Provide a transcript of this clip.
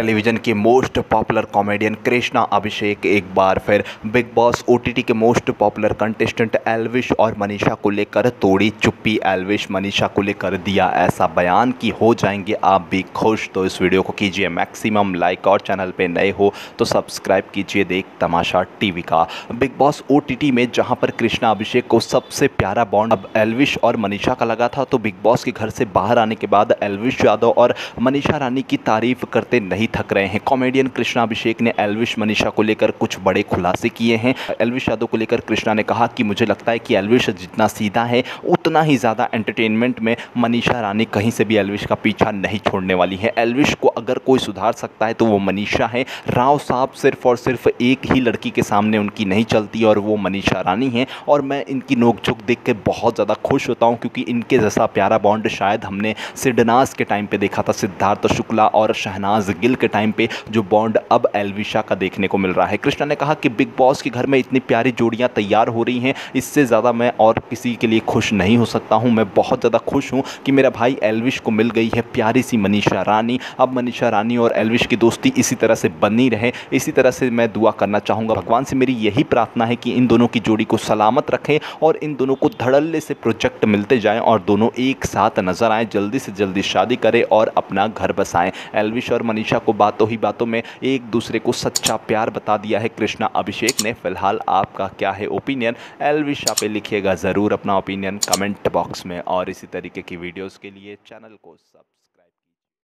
Television की most popular comedian Krishna Abhishek एक बार फिर बिग बॉस ओटीटी के मोस्ट पॉपुलर कंटेस्टेंट एलविश और मनीषा को लेकर तोड़ी चुप्पी। एलविश, मनीषा को लेकर दिया ऐसा बयान कि हो जाएँगे, आप भी खुश तो इस वीडियो को कीजिए मैक्सिमम लाइक और चैनल पे नए हो तो सब्सक्राइब कीजिए देख तमाशा टीवी का। बिग बॉस ओटीटी में जहाँ पर कृष्णा अभिषेक को सबसे प्यारा बॉन्ड अब एलविश और मनीषा का लगा था तो बिग बॉस के घर से बाहर आने के बाद एलविश यादव और मनीषा रानी की तारीफ़ करते नहीं थक रहे हैं। कॉमेडियन कृष्णा अभिषेक ने एलविश मनीषा को लेकर कुछ बड़े खुलासे किए हैं। एलविश यादव को लेकर कृष्णा ने कहा कि मुझे लगता है कि एलविश जितना सीधा है, उतना ही ज़्यादा एंटरटेनमेंट में मनीषा रानी कहीं से भी एलविश का पीछा नहीं छोड़ने वाली है। एलविश को अगर कोई सुधार सकता है तो वो मनीषा है। राव साहब सिर्फ़ और सिर्फ़ एक ही लड़की के सामने उनकी नहीं चलती और वो मनीषा रानी है। और मैं इनकी नोकझोंक देख के बहुत ज़्यादा खुश होता हूँ क्योंकि इनके जैसा प्यारा बॉन्ड शायद हमने सिडनास के टाइम पर देखा था सिद्धार्थ शुक्ला और शहनाज गिल। के टाइम पे जो बॉन्ड अब एलविशा का देखने को मिल रहा है। कृष्णा ने कहा कि बिग बॉस के घर में इतनी प्यारी जोड़ियाँ तैयार हो रही हैं, इससे ज़्यादा मैं और किसी के लिए खुश नहीं हो सकता हूँ। मैं बहुत ज़्यादा खुश हूँ कि मेरा भाई एलविश को मिल गई है प्यारी सी मनीषा रानी। अब मनीषा रानी और एलविश की दोस्ती इसी तरह से बनी रहे। इसी तरह से मैं दुआ करना चाहूँगा। भगवान से मेरी यही प्रार्थना है कि इन दोनों की जोड़ी को सलामत रखें और इन दोनों को धड़ल्ले से प्रोजेक्ट मिलते जाएँ और दोनों एक साथ नज़र आएँ, जल्दी से जल्दी शादी करें और अपना घर बसाएँ। एलविश और मनीषा को बातों ही बातों में एक दूसरे को सच्चा प्यार बता दिया है। कृष्णा अभिषेक ने, फ़िलहाल आपका क्या है ओपिनियन एलविशा पे लिखिएगा ज़रूर अपना ओपिनियन कमेंट बॉक्स में। और इसी तरीके की वीडियोज़ के लिए चैनल को सब्सक्राइब